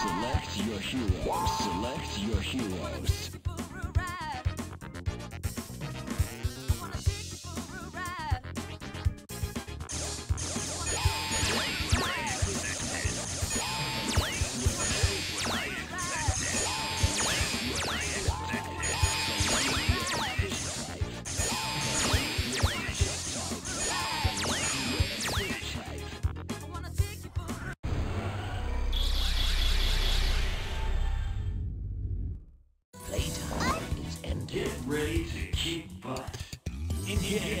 Select your heroes. Select your heroes. Ready to kick butt. Engage.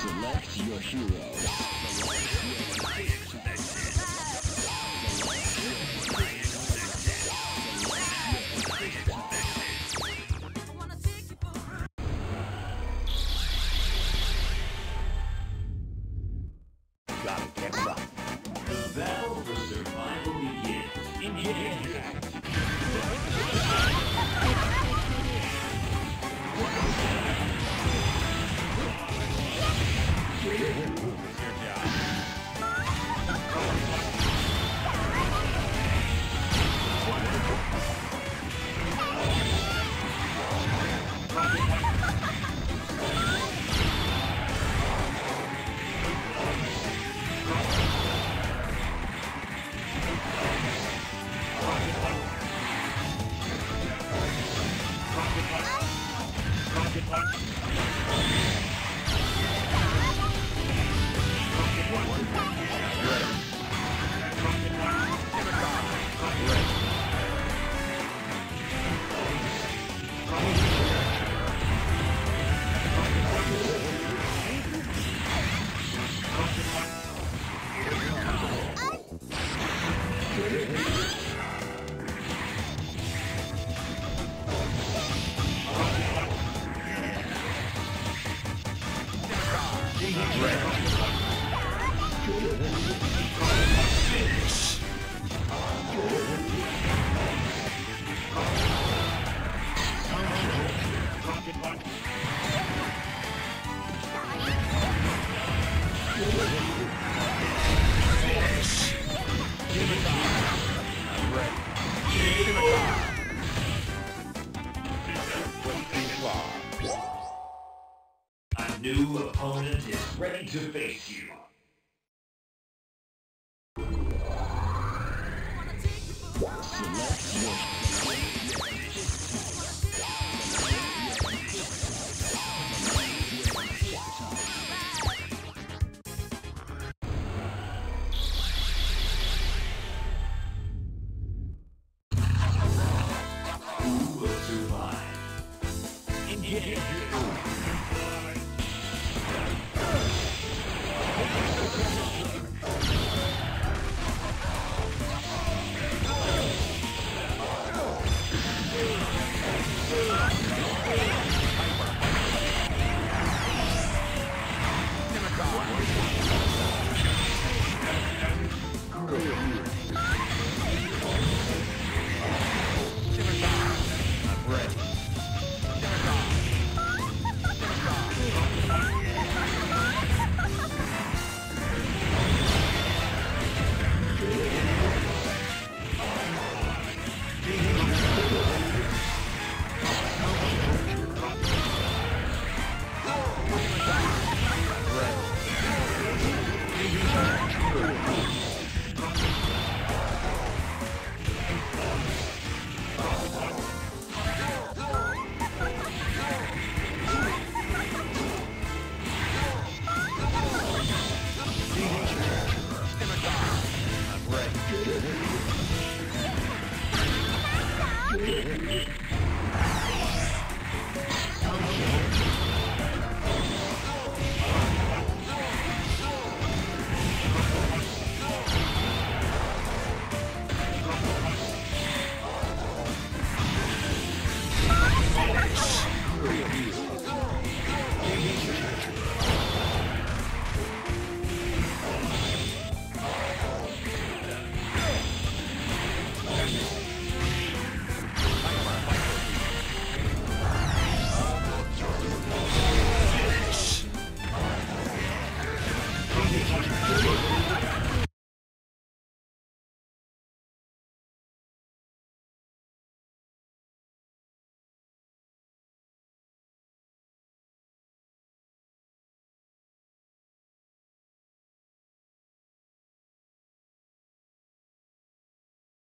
Select your hero. Gotta get A opponent is ready to face you. Select your